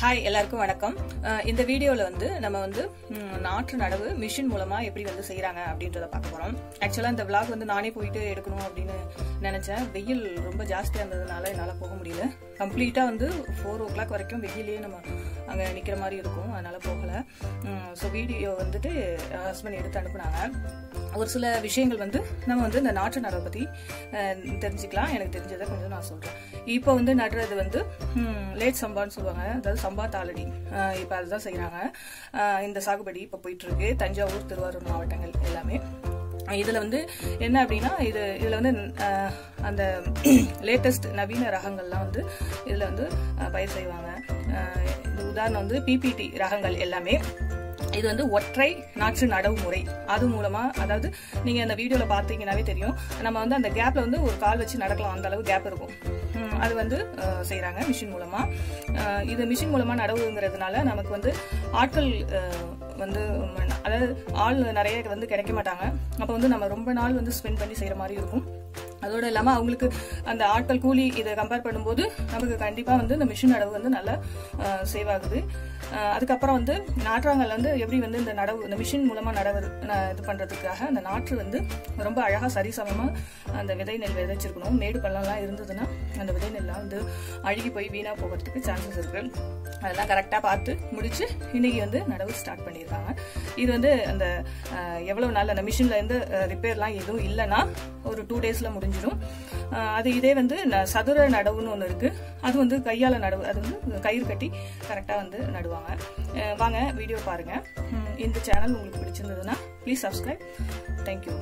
Hi எல்லாருக்கும் வணக்கம். இந்த வீடியோவில் வந்து நம்ம வந்து நாற்று நடவு மிஷின் மூலமாக எப்படி வந்து செய்கிறாங்க அப்படின்றத பார்க்க போகிறோம் ஆக்சுவலாக இந்த விளாக் வந்து நானே போயிட்டு எடுக்கணும் அப்படின்னு நினச்சேன். வெயில் ரொம்ப ஜாஸ்தியாக இருந்ததுனால என்னால் போக முடியல. கம்ப்ளீட்டாக வந்து ஃபோர் ஓ கிளாக் வரைக்கும் வெயிலே நம்ம அங்கே நிற்கிற மாதிரி இருக்கும். அதனால் போகலை. ஸோ வீடியோ வந்துட்டு ஹஸ்பண்ட் எடுத்து அனுப்புனாங்க. ஒரு சில விஷயங்கள் வந்து நம்ம வந்து இந்த நாற்று நடவை பற்றி தெரிஞ்சுக்கலாம். எனக்கு தெரிஞ்சதை கொஞ்சம் நான் சொல்கிறேன் இப்போ வந்து நடுறது வந்து லேட் சம்பான்னு சொல்லுவாங்க. அதாவது சம்பா தாளடி. இப்போ அதுதான் செய்கிறாங்க இந்த சாகுபடி இப்போ போயிட்டுருக்கு. தஞ்சாவூர் திருவாரூர் மாவட்டங்கள் எல்லாமே. இதில் வந்து என்ன அப்படின்னா இது இதில் வந்து அந்த லேட்டஸ்ட் நவீன ரகங்கள்லாம் வந்து இதில் வந்து பயிர் செய்வாங்க. இது இந்த உதாரணம் வந்து பிபிடி ரகங்கள் எல்லாமே. இது வந்து ஒற்றை நாற்று நடவு முறை அது மூலமா அதாவது நீங்க அந்த வீடியோல பாத்தீங்கன்னாவே தெரியும். நம்ம வந்து அந்த கேப்ல வந்து ஒரு கால் வச்சு நடக்கலாம். அந்த அளவு கேப் இருக்கும். அது வந்து செய்யறாங்க மிஷின் மூலமா. இது மிஷின் மூலமா நடவுங்கிறதுனால நமக்கு வந்து ஆட்கள் வந்து அதாவது ஆள் நிறைய வந்து கிடைக்க மாட்டாங்க. அப்போ வந்து நம்ம ரொம்ப நாள் வந்து ஸ்பெண்ட் பண்ணி செய்யற மாதிரி இருக்கும். அதோட இல்லாமல் அவங்களுக்கு அந்த ஆட்கள் கூலி இதை கம்பேர் பண்ணும்போது நமக்கு கண்டிப்பாக வந்து இந்த மிஷின் நடவு வந்து நல்லா சேவ் ஆகுது அதுக்கப்புறம் வந்து நாற்றாங்கல் வந்து எப்படி வந்து இந்த நடவு இந்த மிஷின் மூலமாக நடவு இது பண்ணுறதுக்காக அந்த நாற்று வந்து ரொம்ப அழகாக சரிசமமாக அந்த விதை நெல் விதைச்சிருக்கணும். மேடு பள்ளம்லாம் இருந்ததுன்னா அந்த விதைநெல்லாம் வந்து அழுகி போய் வீணாக போகிறதுக்கு சான்சஸ் இருக்கு. அதெல்லாம் கரெக்டாக பார்த்து முடிச்சு இன்னைக்கு வந்து நடவு ஸ்டார்ட் பண்ணியிருக்காங்க இது வந்து அந்த எவ்வளோ எவ்வளவு நாள் அந்த மிஷின்ல இருந்து ரிப்பேர்லாம் எதுவும் இல்லைன்னா ஒரு டூ டேஸ்ல முடிஞ்சிடும். அது இதே வந்து ந- சதுர நடவுன்னு ஒன்று இருக்கு. அது வந்து கையால நடவு அது வந்து கயிறு கட்டி கரெக்டாக வந்து நடுவாங்க. வாங்க வீடியோ பாருங்க. இந்த சேனல் உங்களுக்கு பிடிச்சிருந்ததுன்னா ப்ளீஸ் சப்ஸ்கிரைப் தேங்க்யூ